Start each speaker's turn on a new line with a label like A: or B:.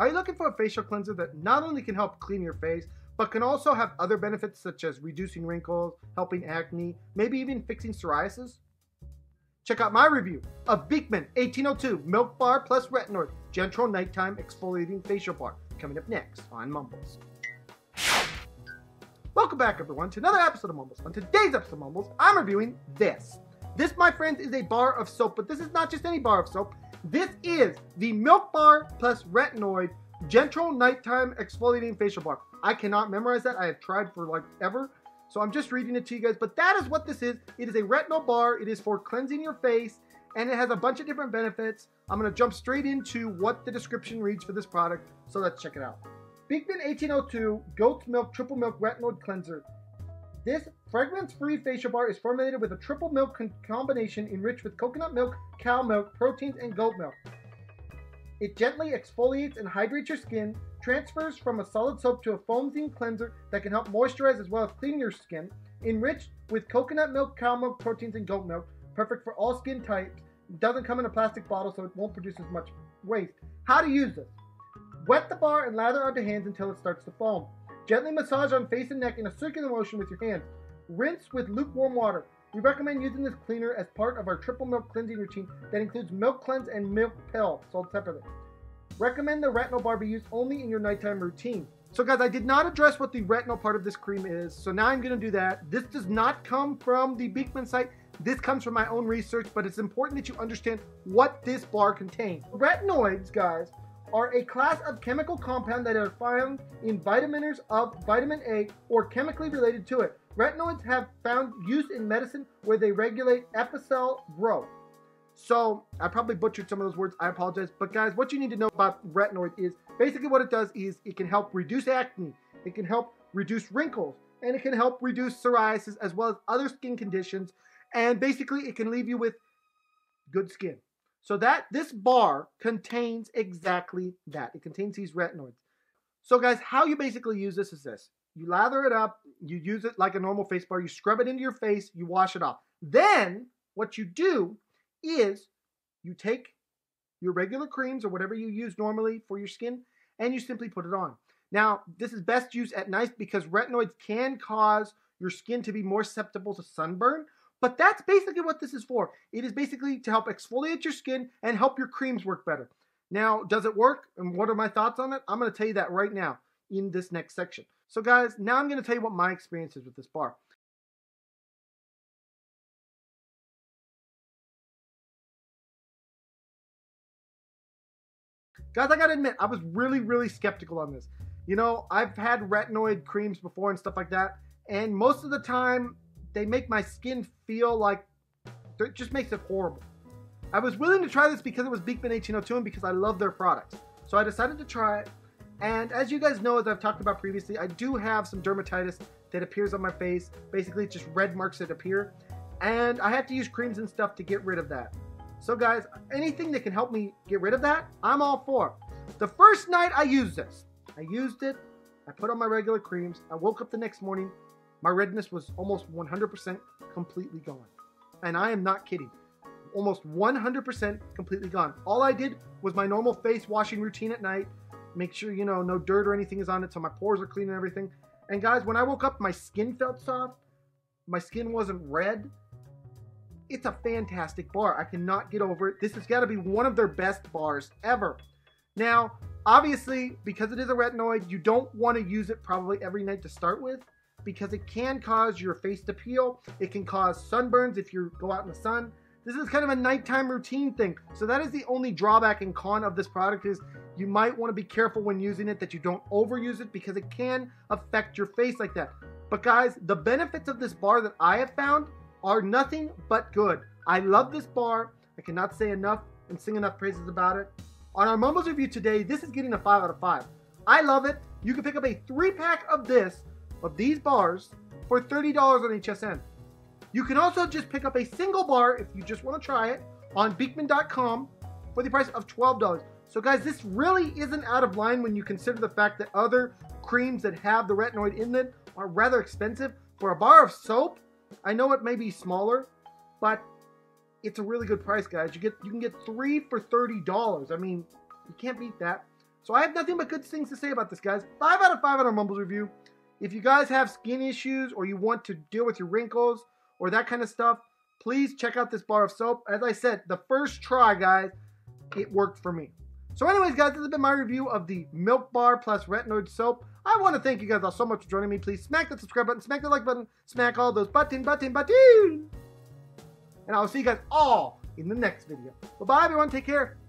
A: Are you looking for a facial cleanser that not only can help clean your face, but can also have other benefits such as reducing wrinkles, helping acne, maybe even fixing psoriasis? Check out my review of Beekman 1802 Milk Bar plus Retinoid Gentle Nighttime Exfoliating Facial Bar coming up next on Mumbles. Welcome back, everyone, to another episode of Mumbles. On today's episode of Mumbles, I'm reviewing this. This, my friends, is a bar of soap, but this is not just any bar of soap. This is the Milk Bar plus Retinoid Gentle Nighttime Exfoliating Facial Bar. I cannot memorize that. I have tried for like ever. So I'm just reading it to you guys. But that is what this is. It is a retinol bar. It is for cleansing your face. And it has a bunch of different benefits. I'm going to jump straight into what the description reads for this product. So let's check it out. Beekman 1802 Goat's Milk Triple Milk Retinoid Cleanser. This fragrance-free facial bar is formulated with a triple milk con combination enriched with coconut milk, cow milk, proteins, and goat milk. It gently exfoliates and hydrates your skin, transfers from a solid soap to a foaming cleanser that can help moisturize as well as clean your skin, enriched with coconut milk, cow milk, proteins, and goat milk, perfect for all skin types. doesn't come in a plastic bottle so it won't produce as much waste. How to use this. Wet the bar and lather onto hands until it starts to foam. Gently massage on face and neck in a circular motion with your hands. Rinse with lukewarm water. We recommend using this cleaner as part of our triple milk cleansing routine that includes milk cleanse and milk peel sold separately. Recommend the retinol bar be used only in your nighttime routine. So guys, I did not address what the retinol part of this cream is, so now I'm going to do that. This does not come from the Beekman site. This comes from my own research, but it's important that you understand what this bar contains. Retinoids, guys, are a class of chemical compound that are found in vitamins of vitamin A or chemically related to it. Retinoids have found use in medicine where they regulate epithelial growth. So I probably butchered some of those words. I apologize. But guys, what you need to know about retinoid is basically what it does is it can help reduce acne, it can help reduce wrinkles, and it can help reduce psoriasis as well as other skin conditions. And basically, it can leave you with good skin. So that this bar contains exactly that. It contains these retinoids. So guys, how you basically use this is this. You lather it up, you use it like a normal face bar, you scrub it into your face, you wash it off. Then what you do is you take your regular creams or whatever you use normally for your skin and you simply put it on. Now, this is best used at night because retinoids can cause your skin to be more susceptible to sunburn, but that's basically what this is for. It is basically to help exfoliate your skin and help your creams work better. Now, does it work? And what are my thoughts on it? I'm going to tell you that right now in this next section. So guys, now I'm going to tell you what my experience is with this bar. Guys, I gotta admit, I was really, really skeptical on this. You know, I've had retinoid creams before and stuff like that, and most of the time, they make my skin feel like it just makes it horrible. I was willing to try this because it was Beekman 1802 and because I love their products. So I decided to try it. And as you guys know, as I've talked about previously, I do have some dermatitis that appears on my face. Basically, it's just red marks that appear. And I have to use creams and stuff to get rid of that. So guys, anything that can help me get rid of that, I'm all for. The first night I used this, I used it, I put on my regular creams, I woke up the next morning, my redness was almost 100% completely gone. And I am not kidding. Almost 100% completely gone. All I did was my normal face washing routine at night, make sure, you know, no dirt or anything is on it so my pores are clean and everything. And guys, when I woke up, my skin felt soft, my skin wasn't red, it's a fantastic bar. I cannot get over it. This has got to be one of their best bars ever. Now, obviously, because it is a retinoid, you don't want to use it probably every night to start with because it can cause your face to peel. It can cause sunburns if you go out in the sun. This is kind of a nighttime routine thing. So that is the only drawback and con of this product is you might want to be careful when using it that you don't overuse it because it can affect your face like that. But guys, the benefits of this bar that I have found are nothing but good. I love this bar. I cannot say enough and sing enough praises about it. On our Mumbles review today, this is getting a 5 out of 5. I love it. You can pick up a 3 pack of this, of these bars, for $30 on HSN. You can also just pick up a single bar if you just want to try it on beekman.com for the price of $12. So guys, this really isn't out of line when you consider the fact that other creams that have the retinoid in them are rather expensive. For a bar of soap, I know it may be smaller, but it's a really good price, guys. You get you can get three for thirty dollars. I mean, you can't beat that. So I have nothing but good things to say about this, guys. 5 out of 5 on our Mumbles review. If you guys have skin issues or you want to deal with your wrinkles or that kind of stuff, please check out this bar of soap. As I said, the first try, guys, it worked for me. So anyways, guys, this has been my review of the Milk Bar plus Retinoid Soap. I want to thank you guys all so much for joining me. Please smack that subscribe button, smack the like button, smack all those button, button, button. And I will see you guys all in the next video. Bye-bye, everyone. Take care.